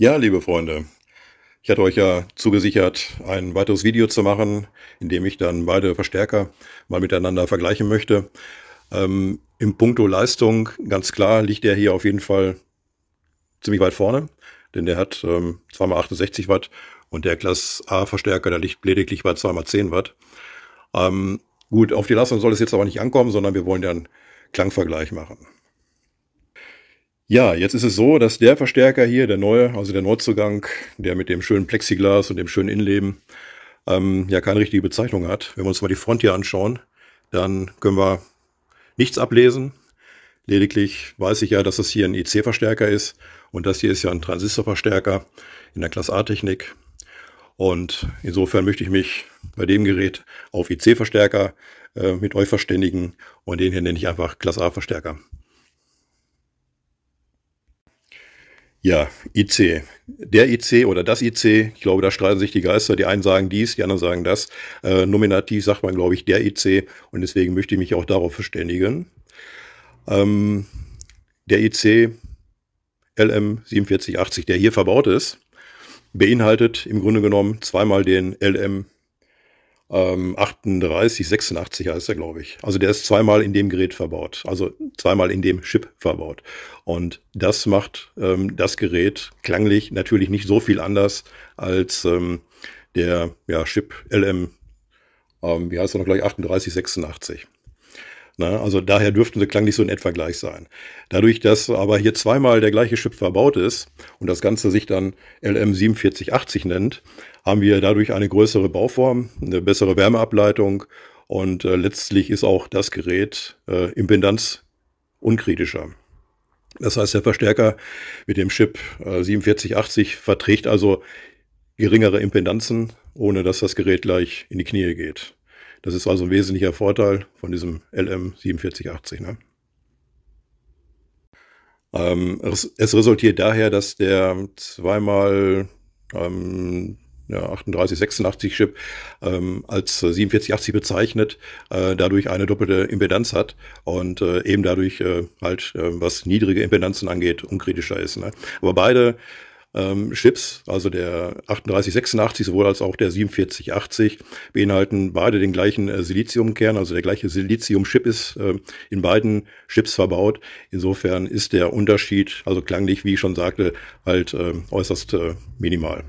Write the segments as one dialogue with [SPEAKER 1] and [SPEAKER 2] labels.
[SPEAKER 1] Ja, liebe Freunde, ich hatte euch ja zugesichert, ein weiteres Video zu machen, in dem ich dann beide Verstärker mal miteinander vergleichen möchte. Ähm, Im Punkto Leistung, ganz klar, liegt der hier auf jeden Fall ziemlich weit vorne, denn der hat ähm, 2x68 Watt und der Class A Verstärker, der liegt lediglich bei 2x10 Watt. Ähm, gut, auf die Leistung soll es jetzt aber nicht ankommen, sondern wir wollen ja einen Klangvergleich machen. Ja, jetzt ist es so, dass der Verstärker hier, der neue, also der Neuzugang, der mit dem schönen Plexiglas und dem schönen Innenleben, ähm, ja keine richtige Bezeichnung hat. Wenn wir uns mal die Front hier anschauen, dann können wir nichts ablesen. Lediglich weiß ich ja, dass das hier ein IC-Verstärker ist und das hier ist ja ein Transistorverstärker in der Class A-Technik. Und insofern möchte ich mich bei dem Gerät auf IC-Verstärker äh, mit euch verständigen und den hier nenne ich einfach Class A-Verstärker. Ja, IC. Der IC oder das IC, ich glaube, da streiten sich die Geister. Die einen sagen dies, die anderen sagen das. Äh, nominativ sagt man, glaube ich, der IC und deswegen möchte ich mich auch darauf verständigen. Ähm, der IC LM4780, der hier verbaut ist, beinhaltet im Grunde genommen zweimal den LM ähm, 38, 86 heißt er, glaube ich. Also der ist zweimal in dem Gerät verbaut, also zweimal in dem Chip verbaut. Und das macht ähm, das Gerät klanglich natürlich nicht so viel anders als ähm, der ja, Chip LM, ähm, wie heißt er noch gleich, 38, 86. Na, also daher dürften sie klanglich so in etwa gleich sein. Dadurch, dass aber hier zweimal der gleiche Chip verbaut ist und das Ganze sich dann LM4780 nennt, haben wir dadurch eine größere Bauform, eine bessere Wärmeableitung und äh, letztlich ist auch das Gerät äh, Impedanz unkritischer. Das heißt, der Verstärker mit dem Chip äh, 4780 verträgt also geringere Impedanzen, ohne dass das Gerät gleich in die Knie geht. Das ist also ein wesentlicher Vorteil von diesem LM4780. Ne? Ähm, es, es, resultiert daher, dass der zweimal ähm, ja, 38, 86 Chip ähm, als 4780 bezeichnet, äh, dadurch eine doppelte Impedanz hat und äh, eben dadurch äh, halt, äh, was niedrige Impedanzen angeht, unkritischer ist. Ne? Aber beide ähm, Chips, also der 3886 sowohl als auch der 4780, beinhalten beide den gleichen äh, Siliziumkern, also der gleiche Silizium-Chip ist äh, in beiden Chips verbaut. Insofern ist der Unterschied, also klanglich, wie ich schon sagte, halt äh, äußerst äh, minimal.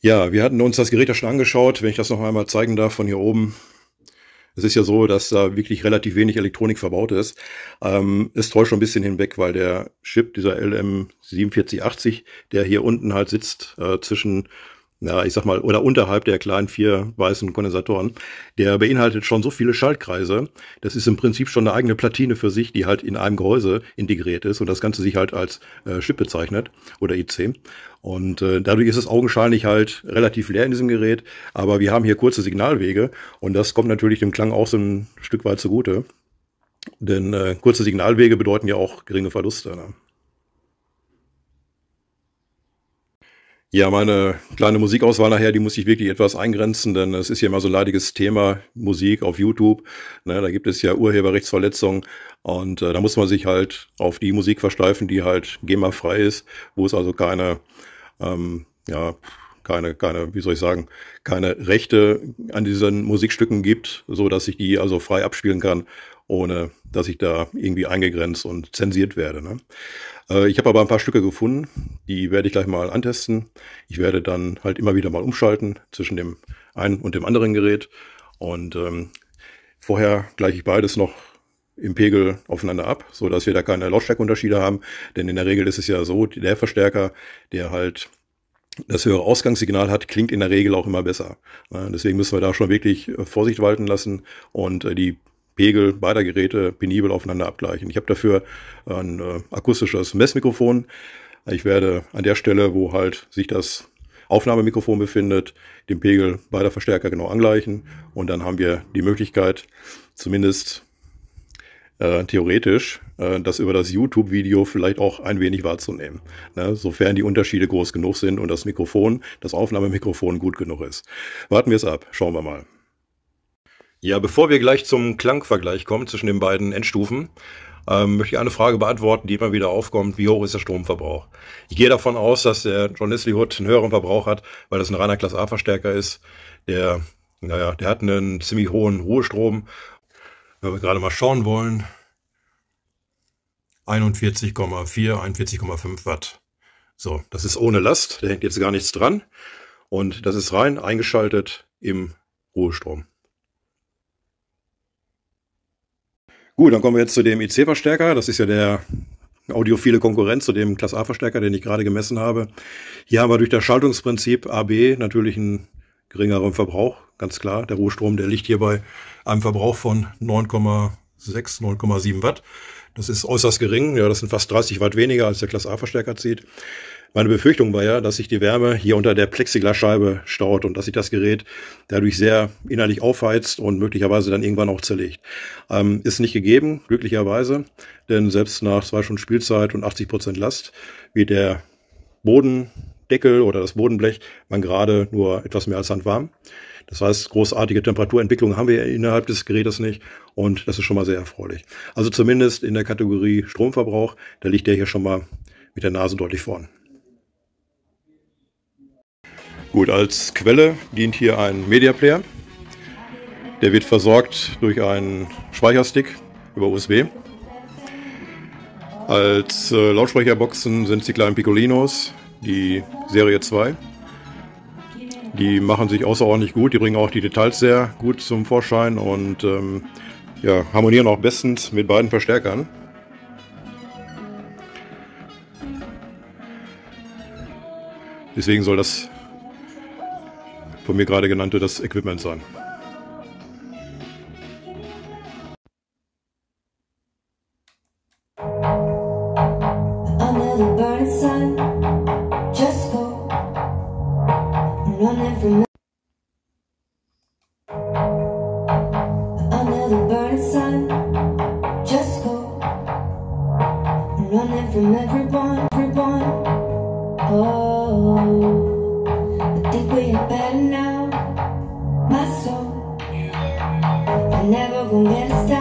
[SPEAKER 1] Ja, wir hatten uns das Gerät ja schon angeschaut. Wenn ich das noch einmal zeigen darf von hier oben, es ist ja so, dass da wirklich relativ wenig Elektronik verbaut ist. Ähm, es täuscht schon ein bisschen hinweg, weil der Chip, dieser LM4780, der hier unten halt sitzt, äh, zwischen ja, ich sag mal, oder unterhalb der kleinen vier weißen Kondensatoren, der beinhaltet schon so viele Schaltkreise. Das ist im Prinzip schon eine eigene Platine für sich, die halt in einem Gehäuse integriert ist und das Ganze sich halt als äh, Chip bezeichnet oder IC. Und äh, dadurch ist es augenscheinlich halt relativ leer in diesem Gerät, aber wir haben hier kurze Signalwege und das kommt natürlich dem Klang auch so ein Stück weit zugute. Denn äh, kurze Signalwege bedeuten ja auch geringe Verluste. Ne? Ja, meine kleine Musikauswahl nachher, die muss ich wirklich etwas eingrenzen, denn es ist ja immer so ein leidiges Thema, Musik auf YouTube. Ne, da gibt es ja Urheberrechtsverletzungen und äh, da muss man sich halt auf die Musik versteifen, die halt GEMA-frei ist, wo es also keine, ähm, ja, keine, keine, wie soll ich sagen, keine Rechte an diesen Musikstücken gibt, so dass ich die also frei abspielen kann, ohne dass ich da irgendwie eingegrenzt und zensiert werde. Ne? Äh, ich habe aber ein paar Stücke gefunden, die werde ich gleich mal antesten. Ich werde dann halt immer wieder mal umschalten zwischen dem einen und dem anderen Gerät. Und ähm, vorher gleiche ich beides noch im Pegel aufeinander ab, so dass wir da keine Lautstärkeunterschiede haben. Denn in der Regel ist es ja so, der Verstärker, der halt das höhere Ausgangssignal hat, klingt in der Regel auch immer besser. Deswegen müssen wir da schon wirklich Vorsicht walten lassen und äh, die Pegel beider Geräte penibel aufeinander abgleichen. Ich habe dafür ein äh, akustisches Messmikrofon. Ich werde an der Stelle, wo halt sich das Aufnahmemikrofon befindet, den Pegel beider Verstärker genau angleichen und dann haben wir die Möglichkeit, zumindest äh, theoretisch, äh, das über das YouTube-Video vielleicht auch ein wenig wahrzunehmen, ne, sofern die Unterschiede groß genug sind und das Mikrofon, das Aufnahmemikrofon gut genug ist. Warten wir es ab, schauen wir mal. Ja, bevor wir gleich zum Klangvergleich kommen zwischen den beiden Endstufen, ähm, möchte ich eine Frage beantworten, die immer wieder aufkommt. Wie hoch ist der Stromverbrauch? Ich gehe davon aus, dass der John Leslie Hood einen höheren Verbrauch hat, weil das ein reiner Class A-Verstärker ist. Der, naja, der hat einen ziemlich hohen Ruhestrom. Wenn wir gerade mal schauen wollen, 41,4, 41,5 Watt. So, das ist ohne Last, da hängt jetzt gar nichts dran. Und das ist rein eingeschaltet im Ruhestrom. Gut, dann kommen wir jetzt zu dem IC-Verstärker. Das ist ja der audiophile Konkurrenz zu dem Class A-Verstärker, den ich gerade gemessen habe. Hier haben wir durch das Schaltungsprinzip AB natürlich einen geringeren Verbrauch, ganz klar. Der Ruhestrom, der liegt hier bei einem Verbrauch von 9,6, 9,7 Watt. Das ist äußerst gering. Ja, das sind fast 30 Watt weniger, als der Class A-Verstärker zieht. Meine Befürchtung war ja, dass sich die Wärme hier unter der Plexiglasscheibe staut und dass sich das Gerät dadurch sehr innerlich aufheizt und möglicherweise dann irgendwann auch zerlegt. Ähm, ist nicht gegeben, glücklicherweise, denn selbst nach zwei Stunden Spielzeit und 80 Prozent Last wird der Bodendeckel oder das Bodenblech man gerade nur etwas mehr als handwarm. Das heißt, großartige Temperaturentwicklung haben wir innerhalb des Gerätes nicht und das ist schon mal sehr erfreulich. Also zumindest in der Kategorie Stromverbrauch, da liegt der hier schon mal mit der Nase deutlich vorn. Gut, als Quelle dient hier ein Media Player. Der wird versorgt durch einen Speicherstick über USB. Als äh, Lautsprecherboxen sind die kleinen Piccolinos, die Serie 2. Die machen sich außerordentlich gut, die bringen auch die Details sehr gut zum Vorschein und ähm, ja, harmonieren auch bestens mit beiden Verstärkern. Deswegen soll das von mir gerade genannte das Equipment sein. From everyone, everyone. Oh. I think we are better now, my soul. You're never gonna get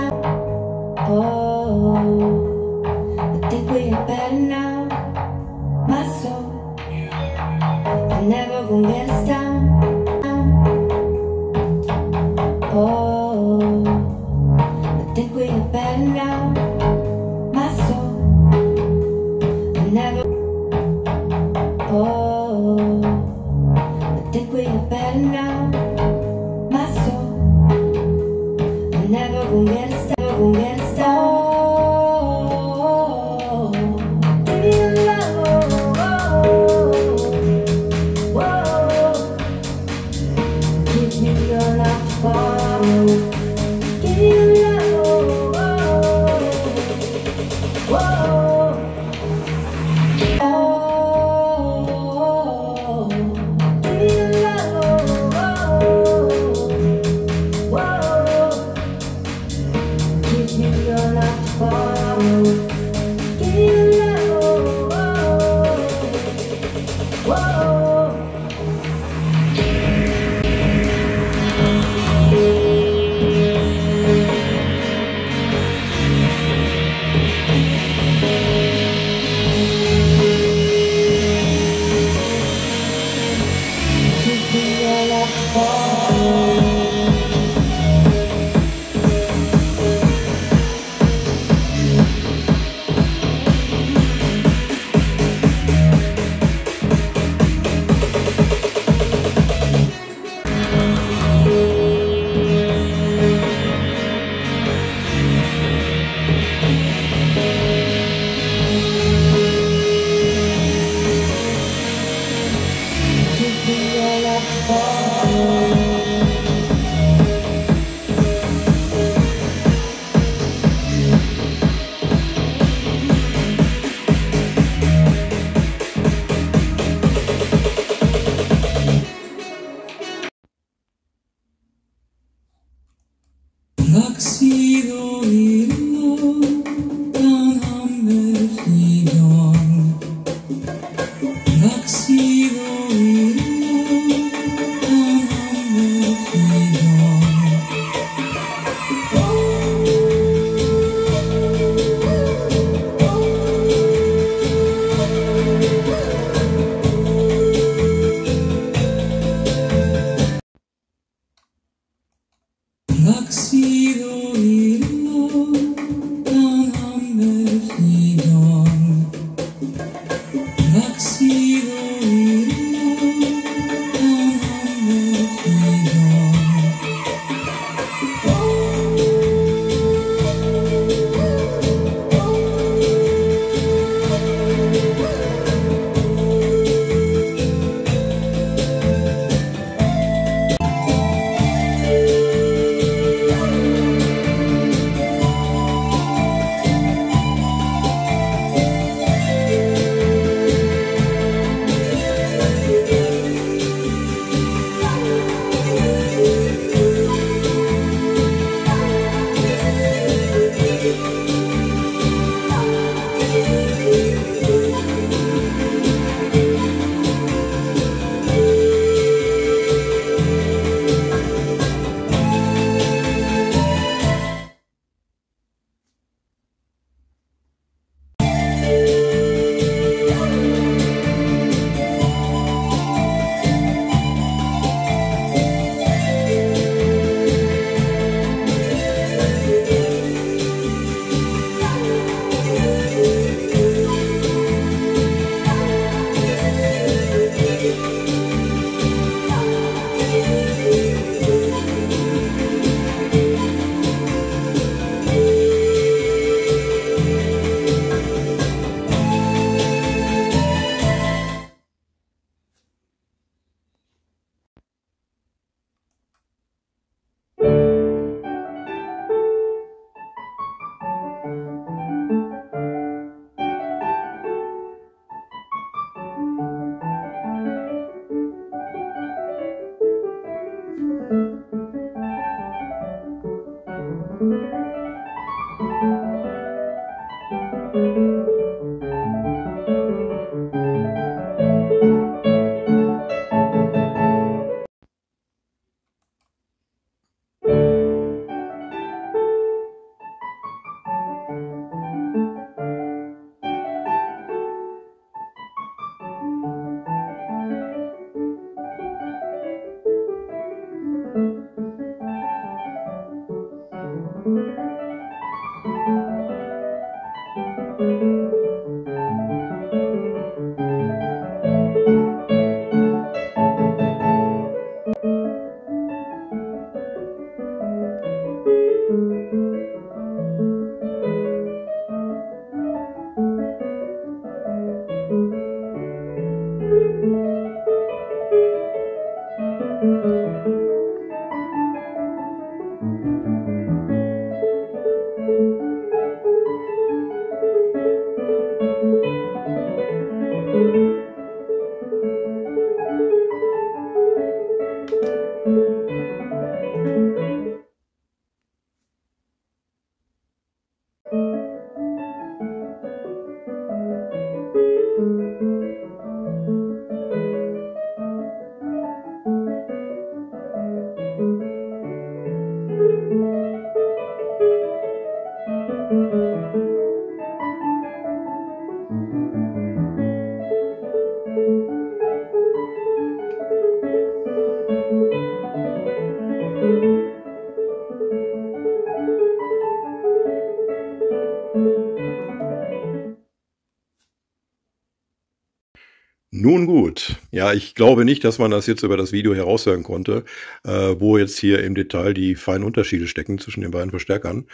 [SPEAKER 1] Gut, ja, ich glaube nicht, dass man das jetzt über das Video heraushören konnte, äh, wo jetzt hier im Detail die feinen Unterschiede stecken zwischen den beiden Verstärkern.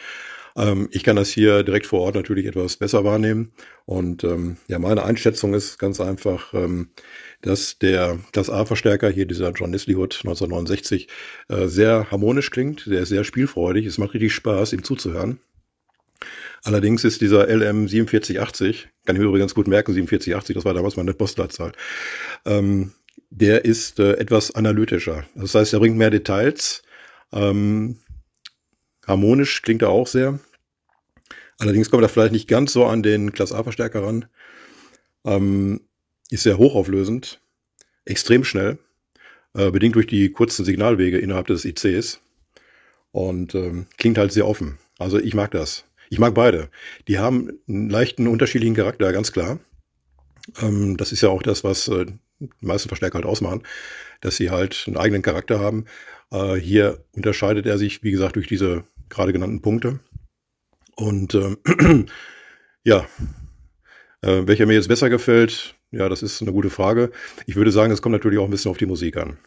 [SPEAKER 1] Ähm, ich kann das hier direkt vor Ort natürlich etwas besser wahrnehmen und ähm, ja, meine Einschätzung ist ganz einfach, ähm, dass der Class A-Verstärker hier, dieser John Leslie Hood 1969, äh, sehr harmonisch klingt, der ist sehr spielfreudig, es macht richtig Spaß, ihm zuzuhören. Allerdings ist dieser LM 4780, kann ich mir übrigens gut merken, 4780, das war damals meine Postleitzahl, ähm, der ist äh, etwas analytischer. Das heißt, er bringt mehr Details. Ähm, harmonisch klingt er auch sehr. Allerdings kommt er vielleicht nicht ganz so an den Class A-Verstärker ran. Ähm, ist sehr hochauflösend, extrem schnell, äh, bedingt durch die kurzen Signalwege innerhalb des ICs und ähm, klingt halt sehr offen. Also ich mag das. Ich mag beide. Die haben einen leichten unterschiedlichen Charakter, ganz klar. Ähm, das ist ja auch das, was äh, die meisten Verstärker halt ausmachen, dass sie halt einen eigenen Charakter haben. Äh, hier unterscheidet er sich, wie gesagt, durch diese gerade genannten Punkte. Und ähm, ja, äh, welcher mir jetzt besser gefällt, ja, das ist eine gute Frage. Ich würde sagen, es kommt natürlich auch ein bisschen auf die Musik an.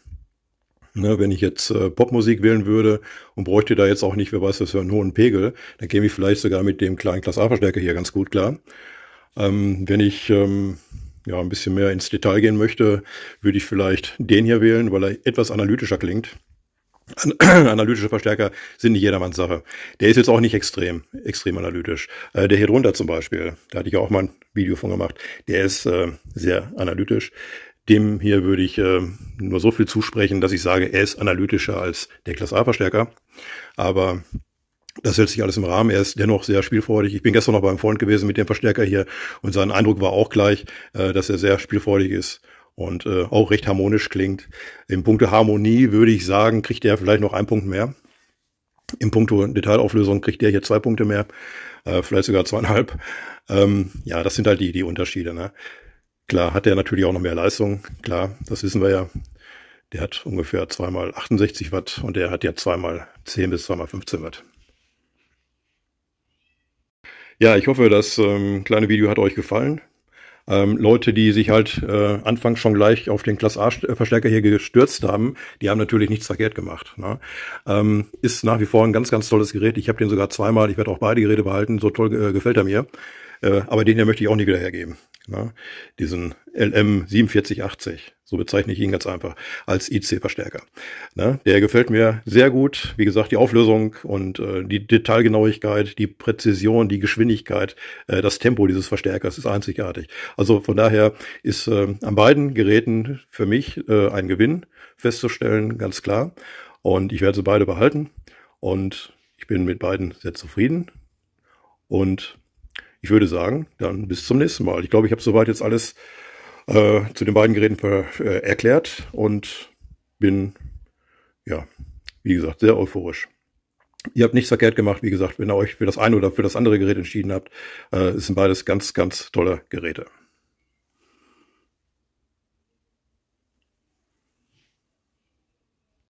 [SPEAKER 1] Ne, wenn ich jetzt äh, Popmusik wählen würde und bräuchte da jetzt auch nicht, wer weiß was für einen hohen Pegel, dann käme ich vielleicht sogar mit dem kleinen Class A-Verstärker hier ganz gut klar. Ähm, wenn ich ähm, ja ein bisschen mehr ins Detail gehen möchte, würde ich vielleicht den hier wählen, weil er etwas analytischer klingt. An analytische Verstärker sind nicht jedermanns Sache. Der ist jetzt auch nicht extrem, extrem analytisch. Äh, der hier drunter zum Beispiel, da hatte ich auch mal ein Video von gemacht, der ist äh, sehr analytisch. Dem hier würde ich äh, nur so viel zusprechen, dass ich sage, er ist analytischer als der Class A-Verstärker. Aber das hält sich alles im Rahmen. Er ist dennoch sehr spielfreudig. Ich bin gestern noch beim Freund gewesen mit dem Verstärker hier und sein Eindruck war auch gleich, äh, dass er sehr spielfreudig ist und äh, auch recht harmonisch klingt. Im Punkte Harmonie würde ich sagen, kriegt er vielleicht noch einen Punkt mehr. Im Punkto Detailauflösung kriegt er hier zwei Punkte mehr, äh, vielleicht sogar zweieinhalb. Ähm, ja, das sind halt die, die Unterschiede. Ne? Klar hat er natürlich auch noch mehr Leistung. Klar, das wissen wir ja. Der hat ungefähr zweimal 68 Watt und der hat ja zweimal 10 bis zweimal 15 Watt. Ja, ich hoffe, das ähm, kleine Video hat euch gefallen. Ähm, Leute, die sich halt äh, anfangs schon gleich auf den Class A-Verstärker hier gestürzt haben, die haben natürlich nichts verkehrt gemacht. Ne? Ähm, ist nach wie vor ein ganz, ganz tolles Gerät. Ich habe den sogar zweimal, ich werde auch beide Geräte behalten, so toll äh, gefällt er mir. Äh, aber den hier möchte ich auch nie wieder hergeben. Ne? Diesen LM 4780, so bezeichne ich ihn ganz einfach, als IC-Verstärker. Ne? Der gefällt mir sehr gut. Wie gesagt, die Auflösung und äh, die Detailgenauigkeit, die Präzision, die Geschwindigkeit, äh, das Tempo dieses Verstärkers ist einzigartig. Also von daher ist äh, an beiden Geräten für mich äh, ein Gewinn festzustellen, ganz klar. Und ich werde sie beide behalten. Und ich bin mit beiden sehr zufrieden. Und ich würde sagen, dann bis zum nächsten Mal. Ich glaube, ich habe soweit jetzt alles äh, zu den beiden Geräten äh, erklärt und bin, ja, wie gesagt, sehr euphorisch. Ihr habt nichts verkehrt gemacht, wie gesagt, wenn ihr euch für das eine oder für das andere Gerät entschieden habt. Äh, sind beides ganz, ganz tolle Geräte.